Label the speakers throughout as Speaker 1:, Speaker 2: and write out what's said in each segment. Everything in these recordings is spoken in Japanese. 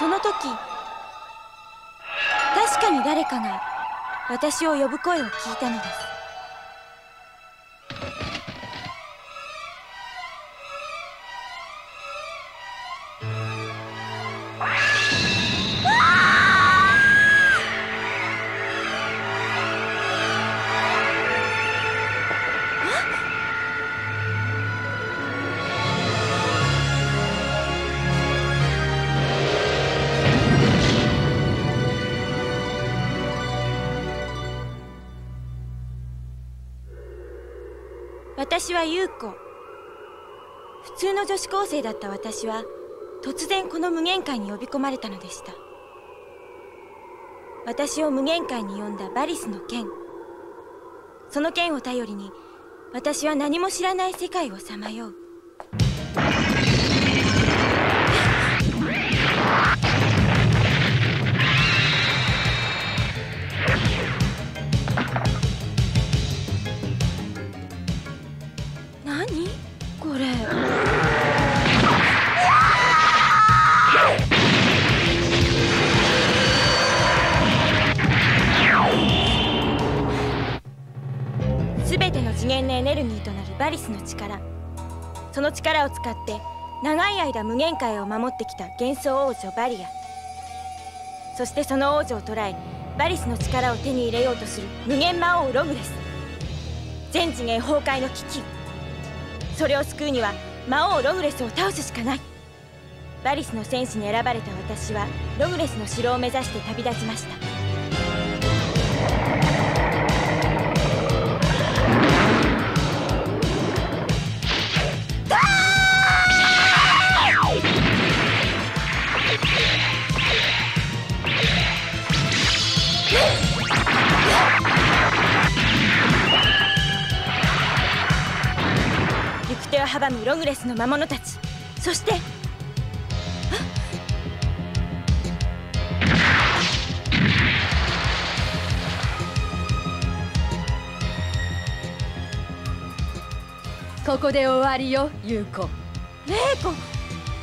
Speaker 1: その時確かに誰かが私を呼ぶ声を聞いたのです。私は優子。普通の女子高生だった私は突然この無限界に呼び込まれたのでした。私を無限界に呼んだバリスの剣。その剣を頼りに私は何も知らない世界をさまよう。次元のエネルギーとなるバリスの力。その力を使って長い間無限界を守ってきた幻想王女バリア。そしてその王女を捕らえバリスの力を手に入れようとする無限魔王ログレス全次元崩壊の危機。それを救うには魔王ログレスを倒すしかない。バリスの戦士に選ばれた私はログレスの城を目指して旅立ちました。を阻むログレスの魔物たち。そして。
Speaker 2: ここで終わりよ優子
Speaker 1: 玲子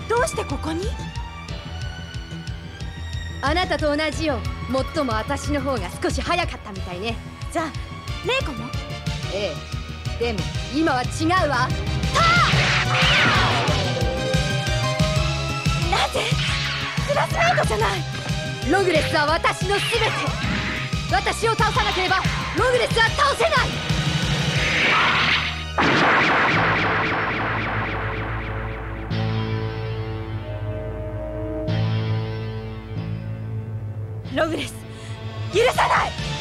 Speaker 1: どうしてここに？
Speaker 2: あなたと同じよもっとも私の方が少し早かったみたいね。
Speaker 1: じゃあ玲子も？
Speaker 2: ええ。でも今は違うわ。
Speaker 1: なぜクラスメイトじゃない
Speaker 2: ログレスは私の全て。私を倒さなければログレスは倒せない。
Speaker 1: ログレス許さない。